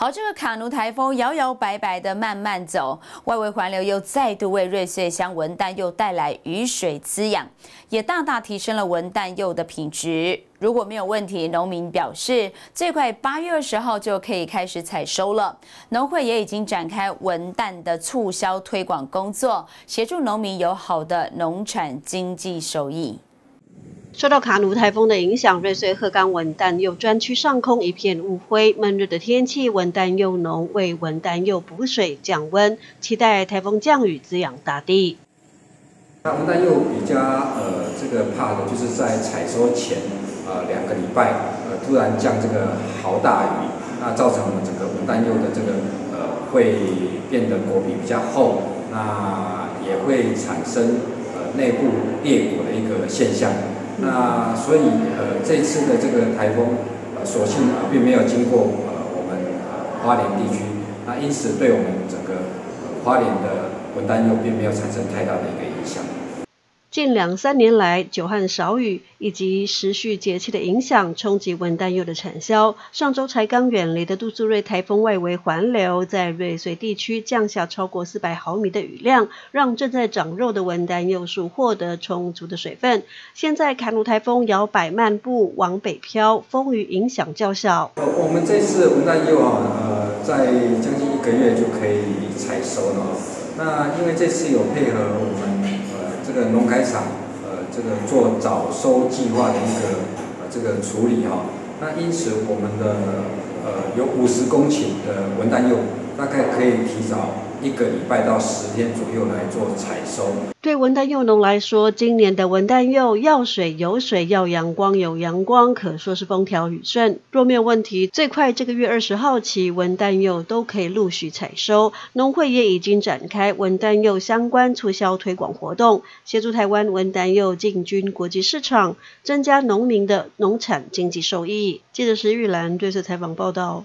好，这个卡努台风摇摇摆摆的慢慢走，外围环流又再度为瑞穗乡文旦又带来雨水滋养，也大大提升了文旦柚的品质。如果没有问题，农民表示最快八月二十号就可以开始采收了。农会也已经展开文旦的促销推广工作，协助农民有好的农产经济收益。受到卡努台风的影响，瑞穗鹤冈文旦柚专区上空一片雾灰，闷热的天气，文旦柚农为文旦柚补水降温，期待台风降雨滋养大地。那文旦柚比较呃这个怕的就是在采收前呃两个礼拜呃突然降这个豪大雨，那造成整个文旦柚的这个呃会变得果皮比较厚，那也会产生呃内部裂果的一个现象。那所以呃这次的这个台风呃所幸啊并没有经过呃我们呃花莲地区，那因此对我们整个花莲的文旦柚并没有产生太大的一个影响。近两三年来，久旱少雨以及时序节气的影响，冲击文旦柚的产销。上周才刚远离的杜苏芮台风外围环流，在瑞穗地区降下超过四百毫米的雨量，让正在长肉的文旦柚树获得充足的水分。现在卡努台风摇摆漫步往北飘，风雨影响较小。我们这次文旦柚啊，呃，在将近一个月就可以采收了。那因为这次有配合我们呃。这个农改场，呃，这个做早收计划的一个呃这个处理哈，那因此我们的呃有五十公顷的文旦柚，大概可以提早。一个礼拜到十天左右来做采收。对文旦柚农来说，今年的文旦柚要水有水，要阳光有阳光，可说是风调雨顺。若没有问题，最快这个月二十号起，文旦柚都可以陆续采收。农会也已经展开文旦柚相关促销推广活动，协助台湾文旦柚进军国际市场，增加农民的农产经济收益。记者石玉兰对此采访报道。